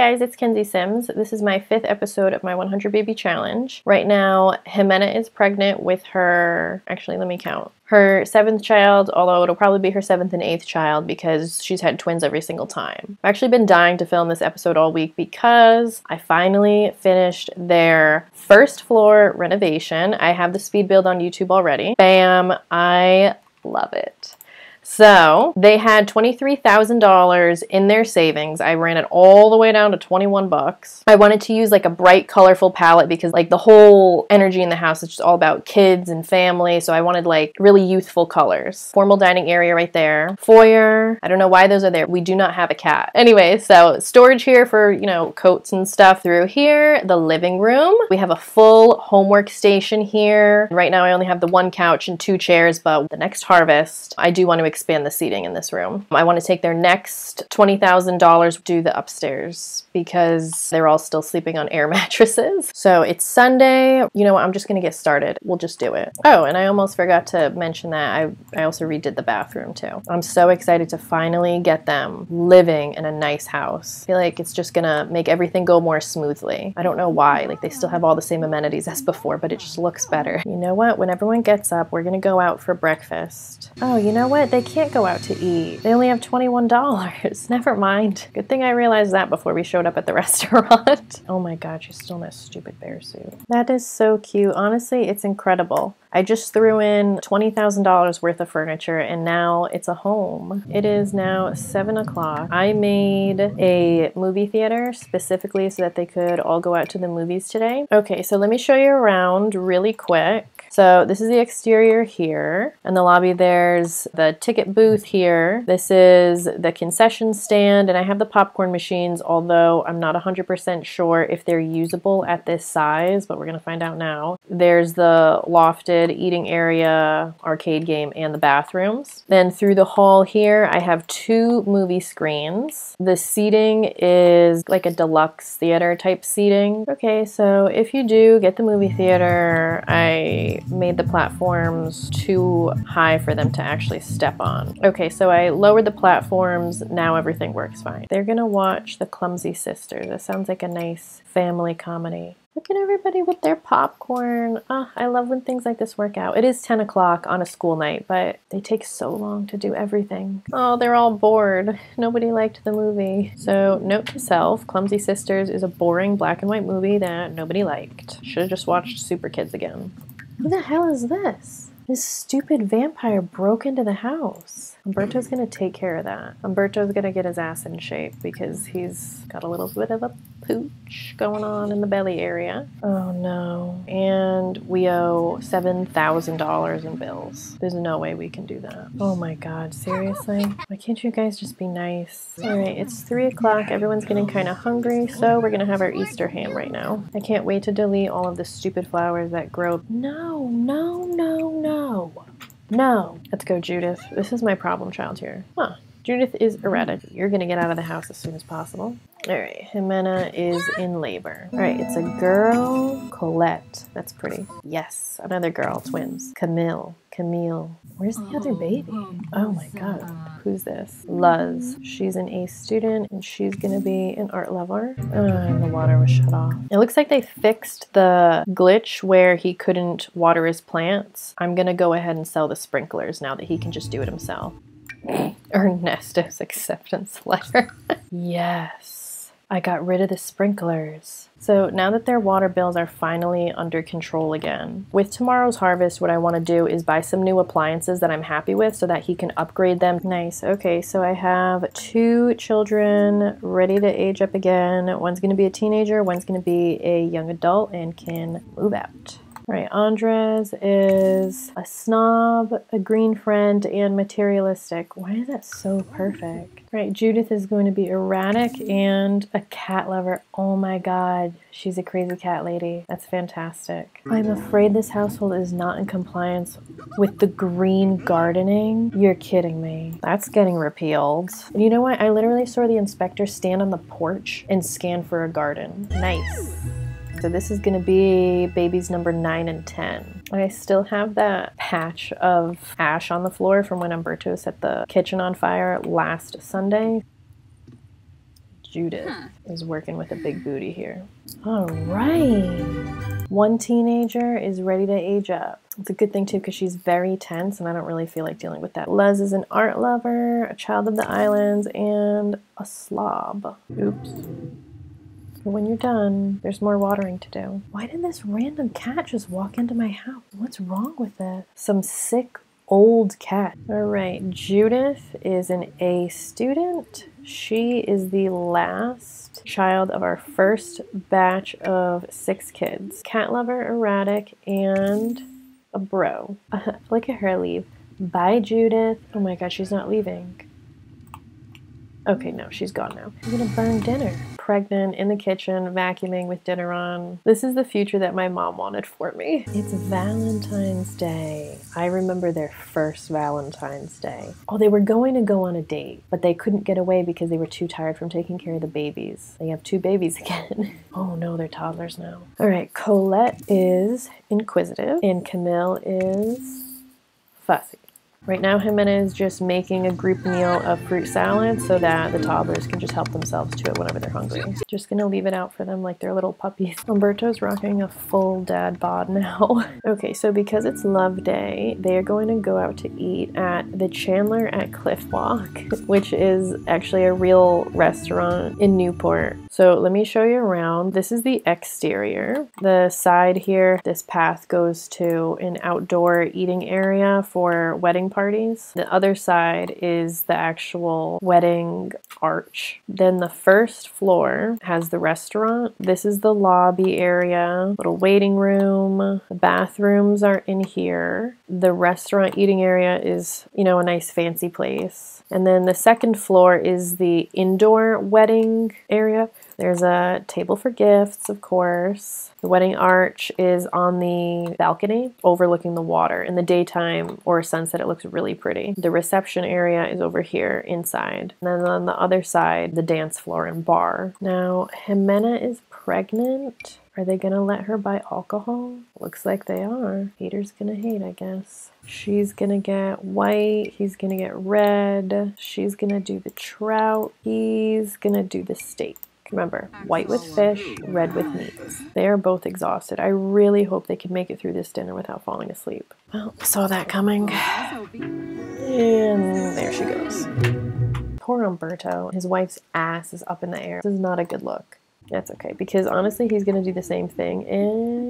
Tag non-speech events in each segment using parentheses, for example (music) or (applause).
guys, it's Kenzi Sims. This is my fifth episode of my 100 Baby Challenge. Right now, Jimena is pregnant with her, actually, let me count, her seventh child, although it'll probably be her seventh and eighth child because she's had twins every single time. I've actually been dying to film this episode all week because I finally finished their first floor renovation. I have the speed build on YouTube already. Bam, I love it. So they had $23,000 in their savings. I ran it all the way down to 21 bucks. I wanted to use like a bright, colorful palette because like the whole energy in the house is just all about kids and family. So I wanted like really youthful colors. Formal dining area right there. Foyer. I don't know why those are there. We do not have a cat. Anyway, so storage here for, you know, coats and stuff through here. The living room. We have a full homework station here. Right now I only have the one couch and two chairs, but the next harvest, I do want to expand the seating in this room. I want to take their next $20,000, do the upstairs because they're all still sleeping on air (laughs) mattresses. So it's Sunday. You know what? I'm just going to get started. We'll just do it. Oh, and I almost forgot to mention that I, I also redid the bathroom too. I'm so excited to finally get them living in a nice house. I feel like it's just going to make everything go more smoothly. I don't know why. Like they still have all the same amenities as before, but it just looks better. You know what? When everyone gets up, we're going to go out for breakfast. Oh, you know what? They can't go out to eat. They only have $21. (laughs) Never mind. Good thing I realized that before we showed up at the (laughs) restaurant. (laughs) oh my god, she's still in a stupid bear suit. That is so cute. Honestly, it's incredible. I just threw in $20,000 worth of furniture and now it's a home. It is now 7 o'clock. I made a movie theater specifically so that they could all go out to the movies today. Okay, so let me show you around really quick. So this is the exterior here. In the lobby there's the ticket booth here. This is the concession stand and I have the popcorn machines although I'm not 100% sure if they're usable at this size but we're gonna find out now. There's the lofted eating area, arcade game, and the bathrooms. Then through the hall here I have two movie screens. The seating is like a deluxe theater type seating. Okay so if you do get the movie theater I made the platforms too high for them to actually step on. Okay, so I lowered the platforms. Now everything works fine. They're gonna watch The Clumsy Sisters. That sounds like a nice family comedy. Look at everybody with their popcorn. Oh, I love when things like this work out. It is 10 o'clock on a school night, but they take so long to do everything. Oh, they're all bored. Nobody liked the movie. So, note to self, Clumsy Sisters is a boring black and white movie that nobody liked. Should have just watched Super Kids again. Who the hell is this? This stupid vampire broke into the house. Humberto's gonna take care of that. Humberto's gonna get his ass in shape because he's got a little bit of a pooch going on in the belly area. Oh no. And we owe $7,000 in bills. There's no way we can do that. Oh my god, seriously? Why can't you guys just be nice? Alright, it's 3 o'clock. Everyone's getting kind of hungry, so we're gonna have our Easter ham right now. I can't wait to delete all of the stupid flowers that grow. No, no, no, no. No. Let's go, Judith. This is my problem child here. Huh. Judith is erratic. You're gonna get out of the house as soon as possible. All right, Jimena is in labor. All right, it's a girl, Colette. That's pretty. Yes, another girl, twins. Camille, Camille. Where's the other baby? Oh my god, who's this? Luz. She's an A student and she's gonna be an art lover. Uh, and the water was shut off. It looks like they fixed the glitch where he couldn't water his plants. I'm gonna go ahead and sell the sprinklers now that he can just do it himself. (laughs) Ernesto's acceptance letter. (laughs) yes, I got rid of the sprinklers. So now that their water bills are finally under control again, with tomorrow's harvest, what I want to do is buy some new appliances that I'm happy with so that he can upgrade them. Nice. Okay, so I have two children ready to age up again. One's going to be a teenager, one's going to be a young adult and can move out. Right, Andres is a snob, a green friend, and materialistic. Why is that so perfect? Right, Judith is going to be erratic and a cat lover. Oh my god, she's a crazy cat lady. That's fantastic. I'm afraid this household is not in compliance with the green gardening. You're kidding me. That's getting repealed. And you know what? I literally saw the inspector stand on the porch and scan for a garden. Nice. So this is going to be babies number 9 and 10. I still have that patch of ash on the floor from when Humberto set the kitchen on fire last Sunday. Judith is working with a big booty here. All right. One teenager is ready to age up. It's a good thing too because she's very tense and I don't really feel like dealing with that. Les is an art lover, a child of the islands, and a slob. Oops. When you're done, there's more watering to do. Why did this random cat just walk into my house? What's wrong with it? Some sick old cat. All right, Judith is an A student. She is the last child of our first batch of six kids. Cat lover, erratic, and a bro. (laughs) Look at her leave. Bye, Judith. Oh my god, she's not leaving. Okay, no, she's gone now. I'm gonna burn dinner. Pregnant, in the kitchen, vacuuming with dinner on. This is the future that my mom wanted for me. It's Valentine's Day. I remember their first Valentine's Day. Oh, they were going to go on a date, but they couldn't get away because they were too tired from taking care of the babies. They have two babies (laughs) again. oh no, they're toddlers now. All right, Colette is inquisitive, and Camille is fussy. Right now, Jimena is just making a group meal of fruit salad so that the toddlers can just help themselves to it whenever they're hungry. Just gonna leave it out for them like they're little puppies. (laughs) Humberto's rocking a full dad bod now. (laughs) okay, so because it's love day, they are going to go out to eat at the Chanler at Cliffwalk, (laughs) which is actually a real restaurant in Newport. So let me show you around. This is the exterior. The side here, this path goes to an outdoor eating area for wedding parties. The other side is the actual wedding arch. Then the first floor has the restaurant. This is the lobby area, little waiting room. The bathrooms are in here. The restaurant eating area is, you know, a nice fancy place. And then the second floor is the indoor wedding area. There's a table for gifts, of course. The wedding arch is on the balcony overlooking the water. In the daytime or sunset, it looks really pretty. The reception area is over here inside. And then on the other side, the dance floor and bar. Now, Jimena is pregnant. Are they gonna let her buy alcohol? Looks like they are. Hater's gonna hate, I guess. She's gonna get white, he's gonna get red, she's gonna do the trout, he's gonna do the steak. Remember, white with fish, red with meats. They are both exhausted. I really hope they can make it through this dinner without falling asleep. Well, saw that coming. And there she goes. Poor Humberto. His wife's ass is up in the air. This is not a good look. That's okay, because honestly, he's gonna do the same thing in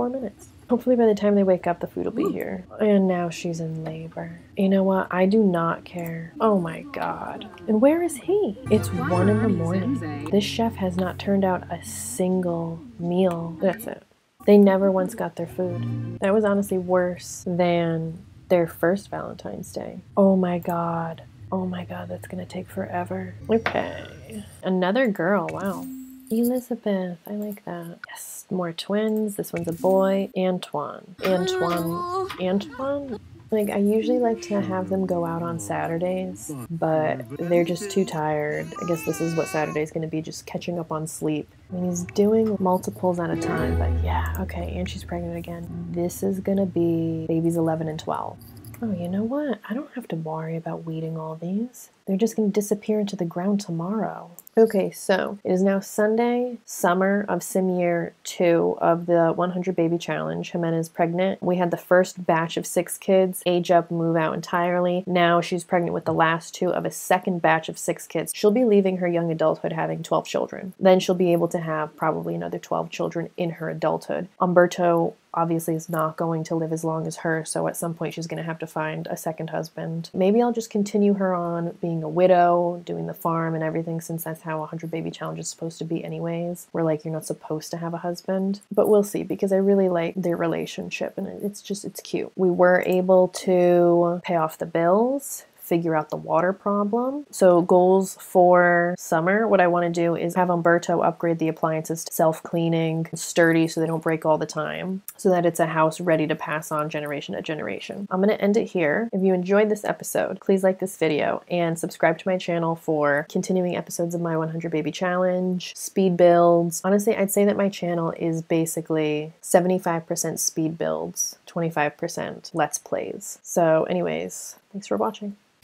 four minutes. Hopefully by the time they wake up, the food will be here. And now she's in labor. You know what? I do not care. Oh my god. And where is he? It's one in the morning. This chef has not turned out a single meal. That's it. They never once got their food. That was honestly worse than their first Valentine's Day. Oh my god. Oh my god, that's gonna take forever. Okay. Another girl, wow. Elizabeth, I like that. Yes, more twins. This one's a boy. Antoine. Antoine. Antoine? Like, I usually like to have them go out on Saturdays, but they're just too tired. I guess this is what Saturday's gonna be, just catching up on sleep. I mean, he's doing multiples at a time, but yeah, okay, and she's pregnant again. This is gonna be babies 11 and 12. Oh, you know what? I don't have to worry about weeding all these. They're just going to disappear into the ground tomorrow. Okay, so it is now Sunday, summer of sim year two of the 100 Baby Challenge. Jimena is pregnant. We had the first batch of six kids age up, move out entirely. Now she's pregnant with the last two of a second batch of six kids. She'll be leaving her young adulthood having 12 children. Then she'll be able to have probably another 12 children in her adulthood. Humberto obviously is not going to live as long as her, so at some point she's going to have to find a second husband. Maybe I'll just continue her on being a widow, doing the farm and everything, since that's how a 100 Baby Challenge is supposed to be, anyways. Where, like, you're not supposed to have a husband. But we'll see, because I really like their relationship, and it's just, it's cute. We were able to pay off the bills figure out the water problem. So, goals for summer what I want to do is have Humberto upgrade the appliances to self cleaning, sturdy so they don't break all the time, so that it's a house ready to pass on generation to generation. I'm going to end it here. If you enjoyed this episode, please like this video and subscribe to my channel for continuing episodes of my 100 Baby Challenge, speed builds. Honestly, I'd say that my channel is basically 75% speed builds, 25% let's plays. So, anyways, thanks for watching.